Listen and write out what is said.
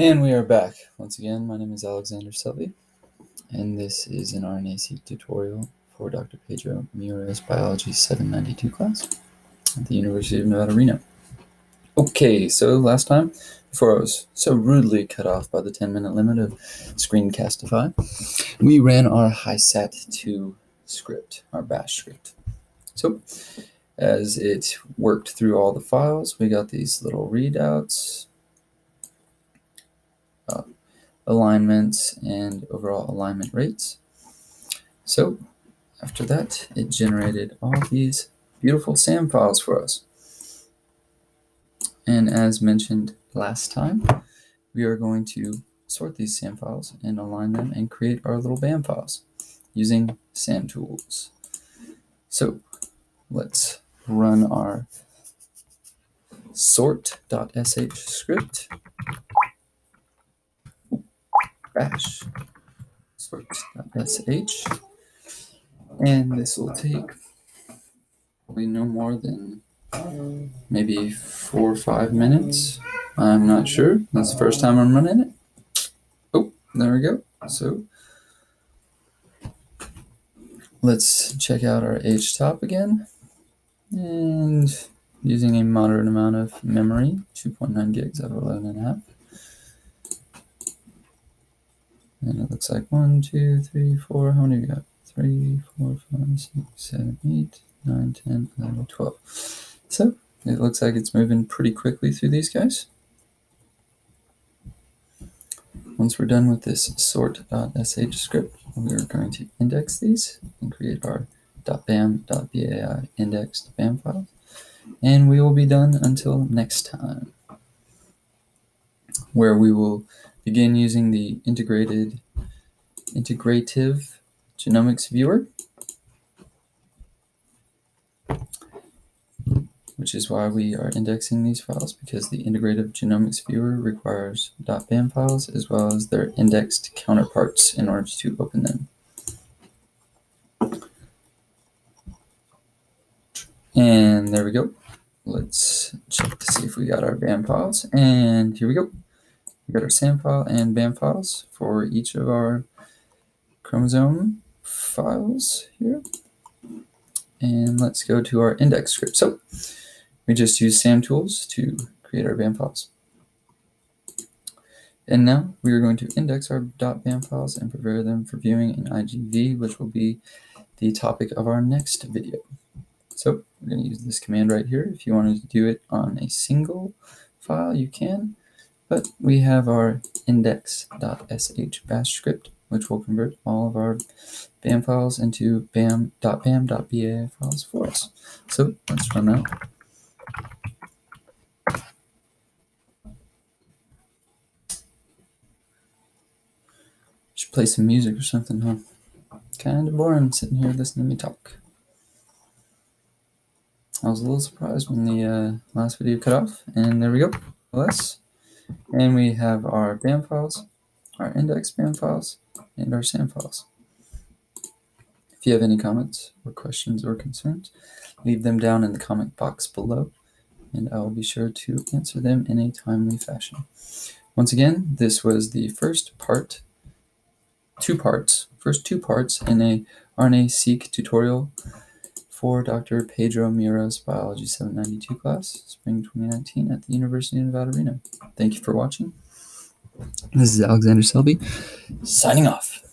And we are back. Once again, my name is Alexander Selvey, and this is an RNA-seq tutorial for Dr. Pedro Miura's Biology 792 class at the University of Nevada, Reno. Okay, so last time, before I was so rudely cut off by the 10-minute limit of Screencastify, we ran our HiSat2 script, our bash script. So, as it worked through all the files, we got these little readouts, alignments, and overall alignment rates. So after that, it generated all these beautiful SAM files for us. And as mentioned last time, we are going to sort these SAM files and align them and create our little BAM files using SAM tools. So let's run our sort.sh script bash sort.sh and this will take probably no more than maybe four or five minutes. I'm not sure. That's the first time I'm running it. Oh there we go. So let's check out our htop again. And using a moderate amount of memory 2.9 gigs out of 11 and a half and it looks like one, two, three, four. How many we got? Three, four, five, six, seven, eight, nine, ten, eleven, twelve. So it looks like it's moving pretty quickly through these guys. Once we're done with this sort.sh script, we are going to index these and create our .bam.bai indexed BAM files. And we will be done until next time, where we will begin using the integrated integrative genomics viewer, which is why we are indexing these files because the integrative genomics viewer requires .bam files as well as their indexed counterparts in order to open them. And there we go. Let's check to see if we got our BAM files. And here we go. Got our SAM file and BAM files for each of our chromosome files here. And let's go to our index script. So we just use SAM tools to create our BAM files. And now we are going to index our .bam files and prepare them for viewing in IGV, which will be the topic of our next video. So we're going to use this command right here. If you wanted to do it on a single file, you can. But we have our index.sh bash script, which will convert all of our BAM files into bam.bam.ba files for us. So let's run that. Should play some music or something, huh? Kind of boring sitting here listening to me talk. I was a little surprised when the uh, last video cut off, and there we go. Less. And we have our BAM files, our index BAM files, and our SAM files. If you have any comments or questions or concerns, leave them down in the comment box below, and I will be sure to answer them in a timely fashion. Once again, this was the first part, two parts, first two parts in a RNA-seq tutorial for Dr. Pedro Miura's Biology 792 class, spring 2019 at the University of Nevada, Reno. Thank you for watching. This is Alexander Selvey, signing off.